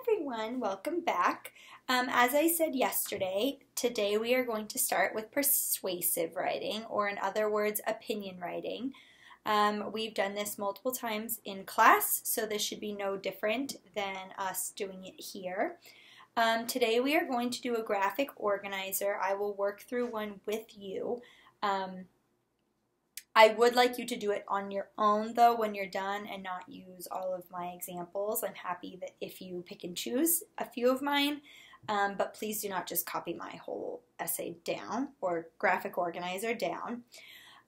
everyone, welcome back. Um, as I said yesterday, today we are going to start with persuasive writing, or in other words, opinion writing. Um, we've done this multiple times in class, so this should be no different than us doing it here. Um, today we are going to do a graphic organizer. I will work through one with you. Um, I would like you to do it on your own though when you're done and not use all of my examples. I'm happy that if you pick and choose a few of mine, um, but please do not just copy my whole essay down or graphic organizer down.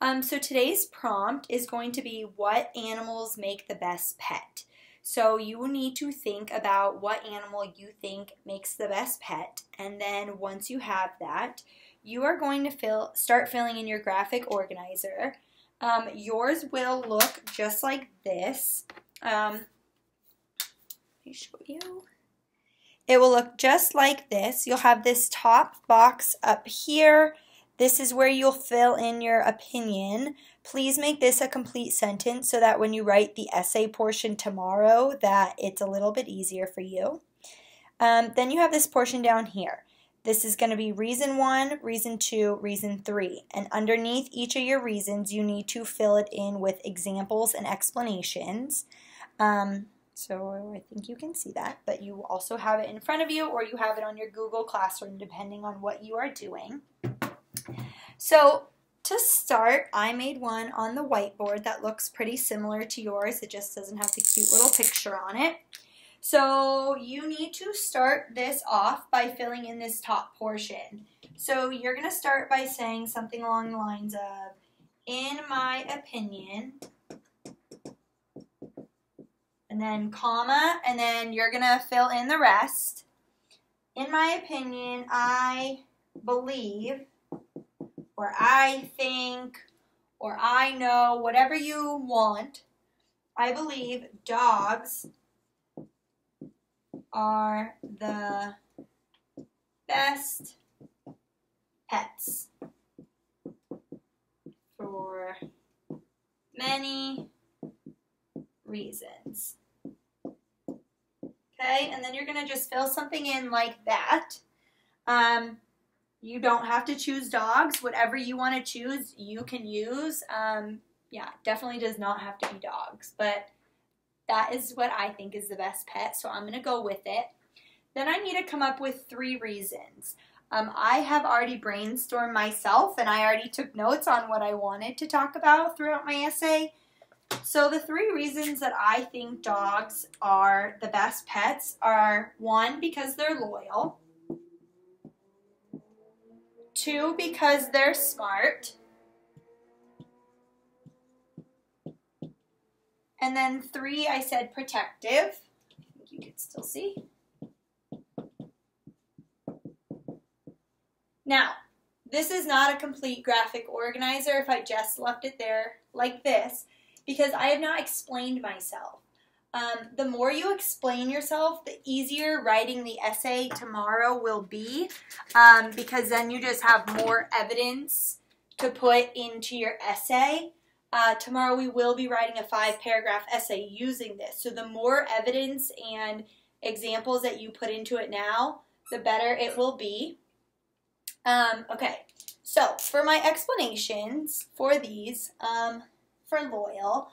Um, so today's prompt is going to be what animals make the best pet. So you need to think about what animal you think makes the best pet, and then once you have that, you are going to fill start filling in your graphic organizer. Um, yours will look just like this. Um, let me show you. It will look just like this. You'll have this top box up here. This is where you'll fill in your opinion. Please make this a complete sentence so that when you write the essay portion tomorrow that it's a little bit easier for you. Um, then you have this portion down here. This is going to be reason one, reason two, reason three. And underneath each of your reasons, you need to fill it in with examples and explanations. Um, so I think you can see that, but you also have it in front of you or you have it on your Google Classroom depending on what you are doing. So to start, I made one on the whiteboard that looks pretty similar to yours. It just doesn't have the cute little picture on it. So you need to start this off by filling in this top portion. So you're going to start by saying something along the lines of, in my opinion, and then comma, and then you're going to fill in the rest. In my opinion, I believe, or I think, or I know, whatever you want, I believe dogs are the best pets for many reasons. Okay, and then you're going to just fill something in like that. Um, you don't have to choose dogs. Whatever you want to choose, you can use. Um, yeah, definitely does not have to be dogs, but that is what I think is the best pet, so I'm going to go with it. Then I need to come up with three reasons. Um, I have already brainstormed myself and I already took notes on what I wanted to talk about throughout my essay. So the three reasons that I think dogs are the best pets are one, because they're loyal, two, because they're smart, And then three, I said protective. You can still see. Now, this is not a complete graphic organizer if I just left it there like this because I have not explained myself. Um, the more you explain yourself, the easier writing the essay tomorrow will be um, because then you just have more evidence to put into your essay. Uh, tomorrow we will be writing a five paragraph essay using this. So the more evidence and examples that you put into it now, the better it will be. Um, okay, so for my explanations for these, um, for loyal,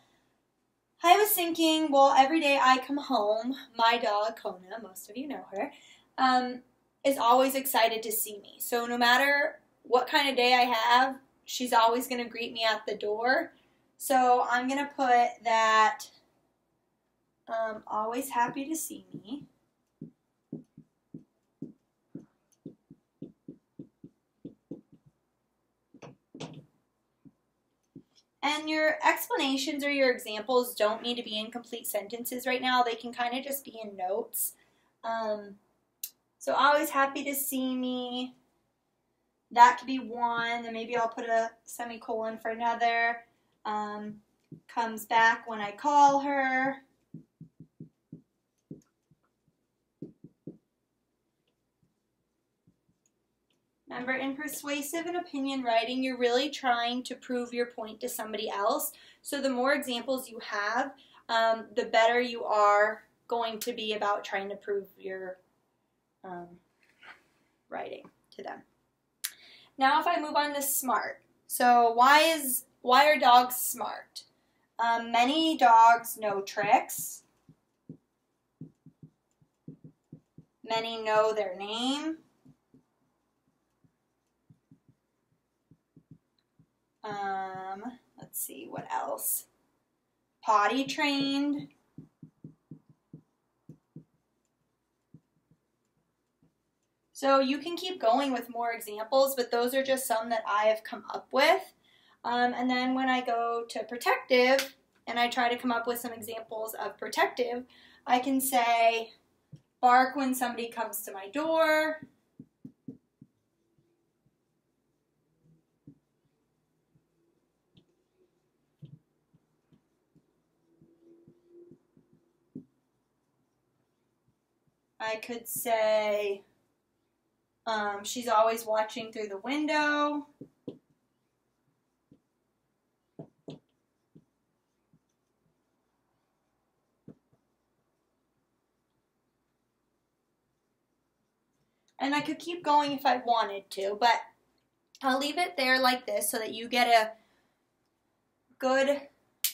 I was thinking, well, every day I come home, my dog, Kona, most of you know her, um, is always excited to see me. So no matter what kind of day I have, she's always going to greet me at the door. So I'm going to put that um, always happy to see me. And your explanations or your examples don't need to be in complete sentences right now. They can kind of just be in notes. Um, so always happy to see me. That could be one. Then maybe I'll put a semicolon for another um, comes back when I call her. Remember, in persuasive and opinion writing, you're really trying to prove your point to somebody else. So the more examples you have, um, the better you are going to be about trying to prove your um, writing to them. Now if I move on to smart. So why is why are dogs smart? Um, many dogs know tricks. Many know their name. Um, let's see, what else? Potty trained. So you can keep going with more examples, but those are just some that I have come up with. Um, and then when I go to protective and I try to come up with some examples of protective, I can say bark when somebody comes to my door. I could say um, she's always watching through the window. And I could keep going if I wanted to, but I'll leave it there like this so that you get a good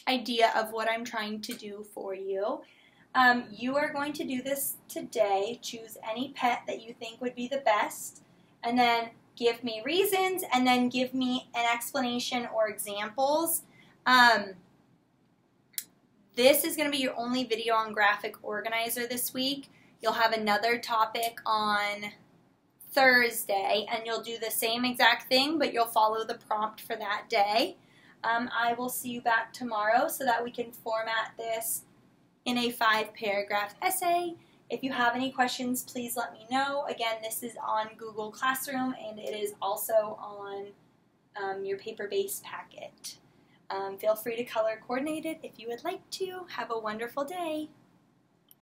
idea of what I'm trying to do for you. Um, you are going to do this today. Choose any pet that you think would be the best, and then give me reasons, and then give me an explanation or examples. Um, this is going to be your only video on graphic organizer this week. You'll have another topic on Thursday, and you'll do the same exact thing, but you'll follow the prompt for that day. Um, I will see you back tomorrow so that we can format this in a five paragraph essay. If you have any questions, please let me know. Again, this is on Google Classroom and it is also on um, your paper based packet. Um, feel free to color coordinate it if you would like to. Have a wonderful day.